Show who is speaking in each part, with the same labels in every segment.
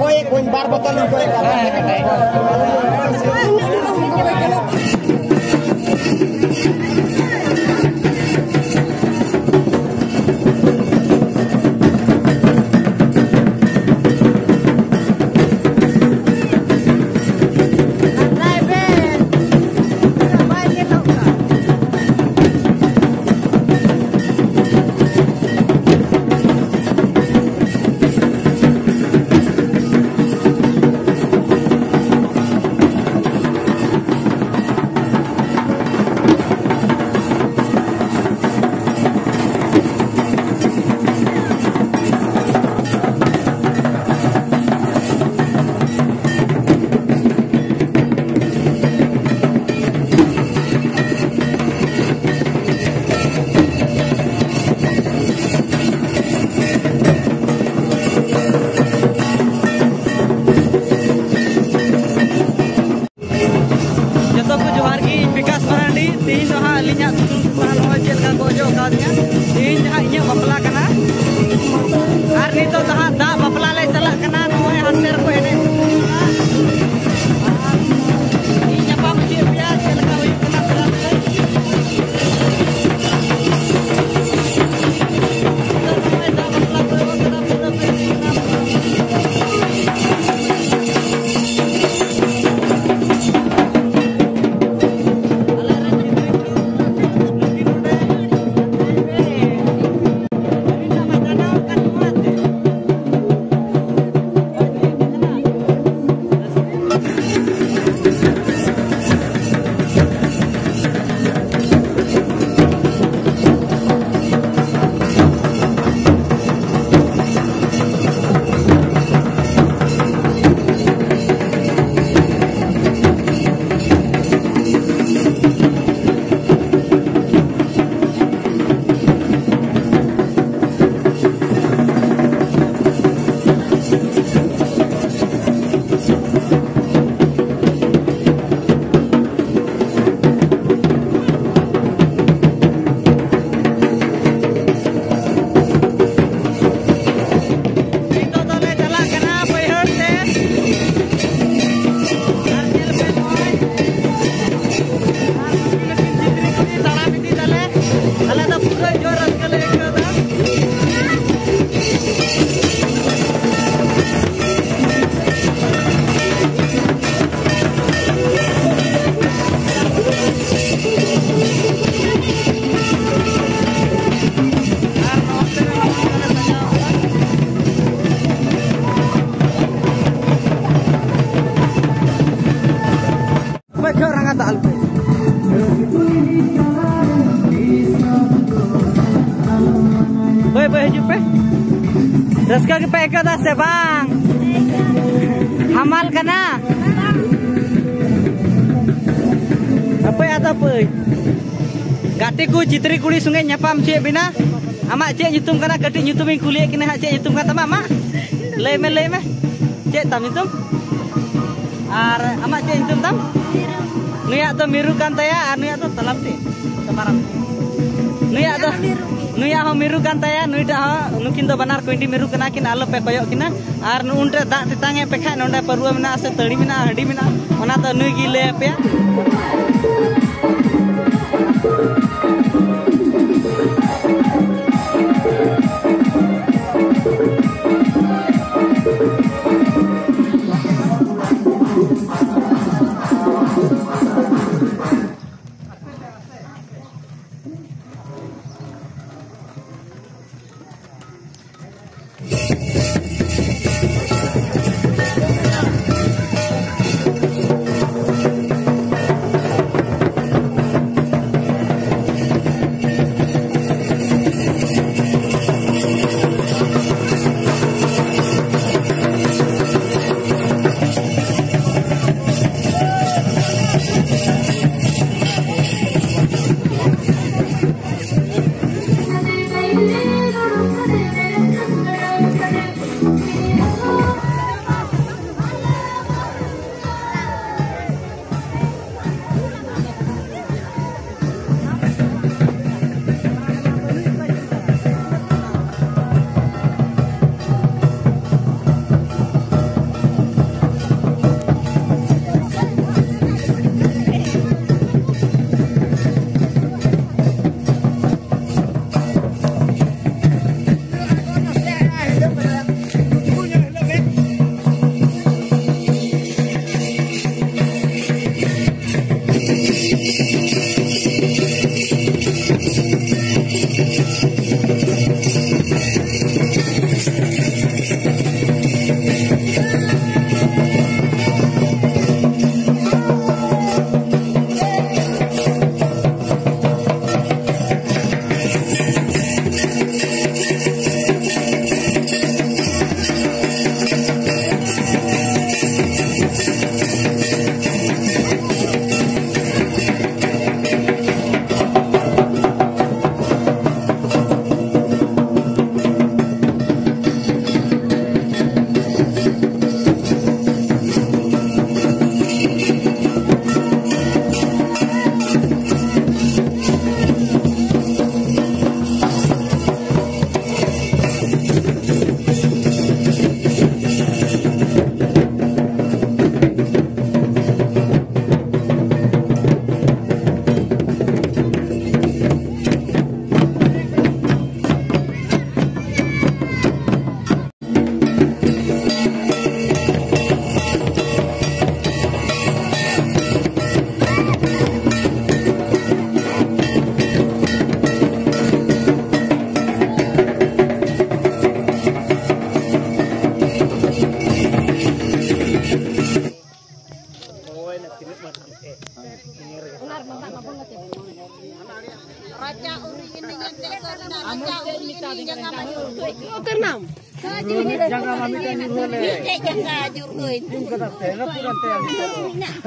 Speaker 1: कोई कोई बार बताने कोई Pe ke das bang. Hamal kana. Apa ya ta pe? Gati ku citri kuli sungai nyapam cek bina. Amak cek nyutum kana gati nyutumin kuliah kena cek nyutum kata mama. Le me le me. Cek tam nyutum. Ar amak cek nyutum tam. Nuyak to miru kan taya, nuyak to talam ti. मिरुकान नुटा नुकिन बनार कोंडी मिरु कना किन आलो पे कयोकिना आर उनटे दा तितांगे पेखा नंडे परुवा मेना
Speaker 2: से
Speaker 3: तड़ी मेना हडी मेना ओना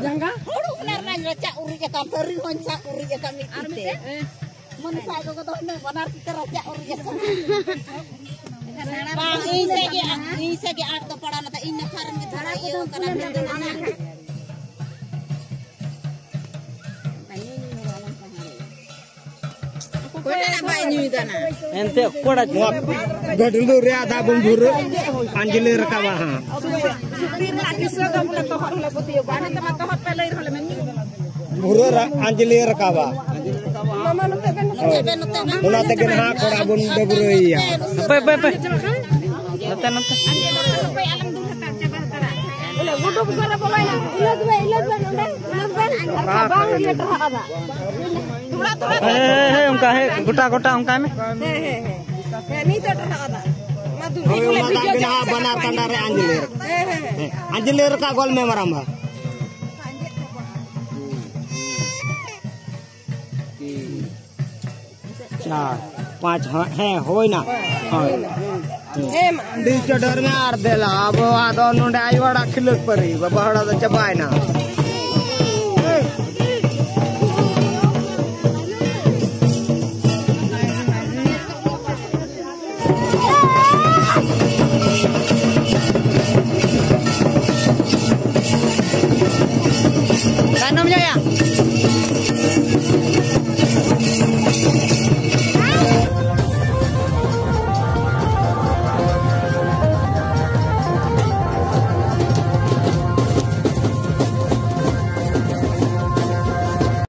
Speaker 2: Jangga? Uruk benar nanya cak uri kita beri honca uri kita mikite. Mana saya kok tahu nang benar kita raja uri kita. Bang ini saya ini saya ke atau pada nata ini karena kita rayu karena kita anak.
Speaker 1: Ente koda
Speaker 3: Muap. Gadulu re ada bun buru. Anjili rekawa ha. Buru anjili rekawa. Muna tegen ha kora bun de buru iya.
Speaker 1: pe pe pe
Speaker 3: उनका है गोटा गोटा उनका में बना का गोल में चार पाँच हाँ, है हो ना? हाँ। डर में। आर देला। अब आदो नुंडे आई बाबा हड़ा तो चबाए ना।